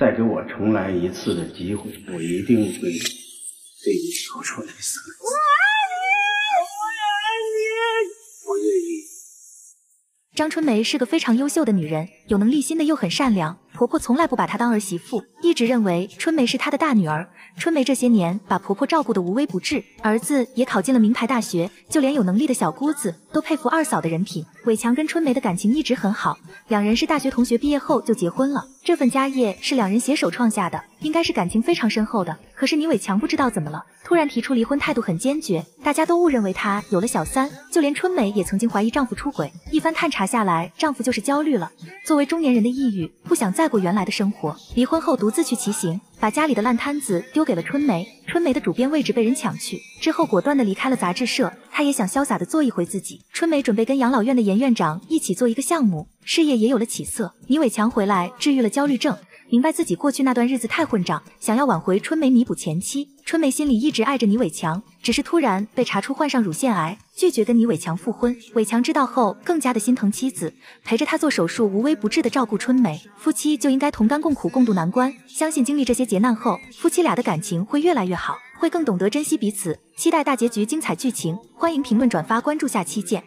再给我重来一次的机会，我一定会对你说出来死。我爱你，我爱你，我愿意。张春梅是个非常优秀的女人，有能力，心的又很善良。婆婆从来不把她当儿媳妇，一直认为春梅是她的大女儿。春梅这些年把婆婆照顾得无微不至，儿子也考进了名牌大学，就连有能力的小姑子都佩服二嫂的人品。伟强跟春梅的感情一直很好，两人是大学同学，毕业后就结婚了。这份家业是两人携手创下的，应该是感情非常深厚的。可是倪伟强不知道怎么了，突然提出离婚，态度很坚决，大家都误认为他有了小三，就连春梅也曾经怀疑丈夫出轨。一番探查下来，丈夫就是焦虑了。作为中年人的抑郁，不想再。过原来的生活，离婚后独自去骑行，把家里的烂摊子丢给了春梅。春梅的主编位置被人抢去之后，果断的离开了杂志社。她也想潇洒的做一回自己。春梅准备跟养老院的严院长一起做一个项目，事业也有了起色。倪伟强回来治愈了焦虑症。明白自己过去那段日子太混账，想要挽回春梅弥补前妻。春梅心里一直爱着倪伟强，只是突然被查出患上乳腺癌，拒绝跟倪伟强复婚。伟强知道后更加的心疼妻子，陪着她做手术，无微不至的照顾春梅。夫妻就应该同甘共苦，共度难关。相信经历这些劫难后，夫妻俩的感情会越来越好，会更懂得珍惜彼此。期待大结局精彩剧情，欢迎评论转发关注，下期见。